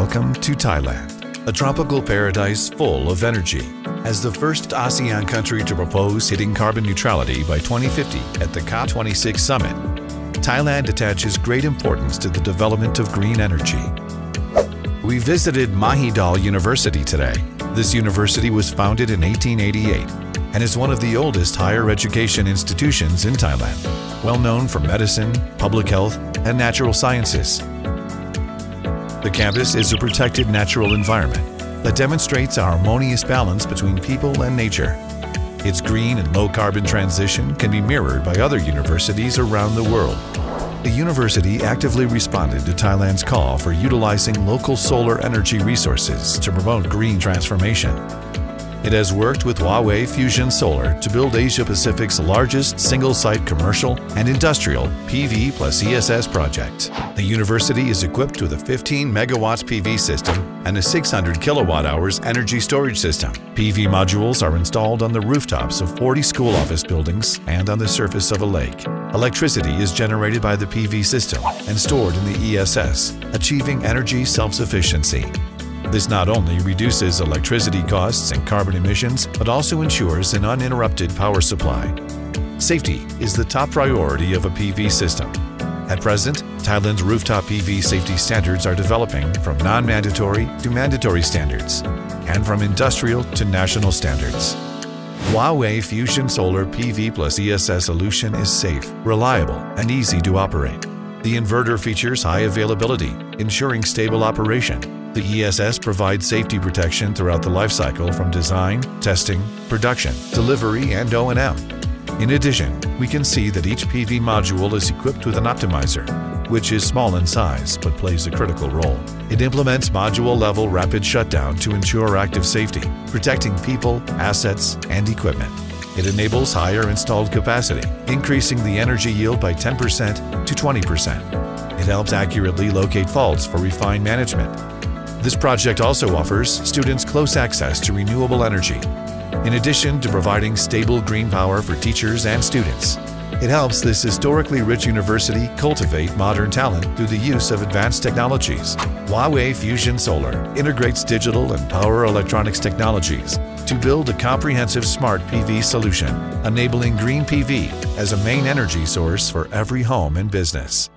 Welcome to Thailand, a tropical paradise full of energy. As the first ASEAN country to propose hitting carbon neutrality by 2050 at the COP26 summit, Thailand attaches great importance to the development of green energy. We visited Mahidol University today. This university was founded in 1888 and is one of the oldest higher education institutions in Thailand, well known for medicine, public health, and natural sciences. The campus is a protected natural environment that demonstrates a harmonious balance between people and nature. Its green and low carbon transition can be mirrored by other universities around the world. The university actively responded to Thailand's call for utilizing local solar energy resources to promote green transformation. It has worked with Huawei Fusion Solar to build Asia Pacific's largest single-site commercial and industrial PV plus ESS project. The university is equipped with a 15 megawatts PV system and a 600 kilowatt hours energy storage system. PV modules are installed on the rooftops of 40 school office buildings and on the surface of a lake. Electricity is generated by the PV system and stored in the ESS, achieving energy self-sufficiency. This not only reduces electricity costs and carbon emissions, but also ensures an uninterrupted power supply. Safety is the top priority of a PV system. At present, Thailand's rooftop PV safety standards are developing from non-mandatory to mandatory standards, and from industrial to national standards. Huawei Fusion Solar PV plus ESS solution is safe, reliable, and easy to operate. The inverter features high availability, ensuring stable operation the ESS provides safety protection throughout the lifecycle from design, testing, production, delivery, and O&M. In addition, we can see that each PV module is equipped with an optimizer, which is small in size but plays a critical role. It implements module-level rapid shutdown to ensure active safety, protecting people, assets, and equipment. It enables higher installed capacity, increasing the energy yield by 10% to 20%. It helps accurately locate faults for refined management this project also offers students close access to renewable energy, in addition to providing stable green power for teachers and students. It helps this historically rich university cultivate modern talent through the use of advanced technologies. Huawei Fusion Solar integrates digital and power electronics technologies to build a comprehensive smart PV solution, enabling green PV as a main energy source for every home and business.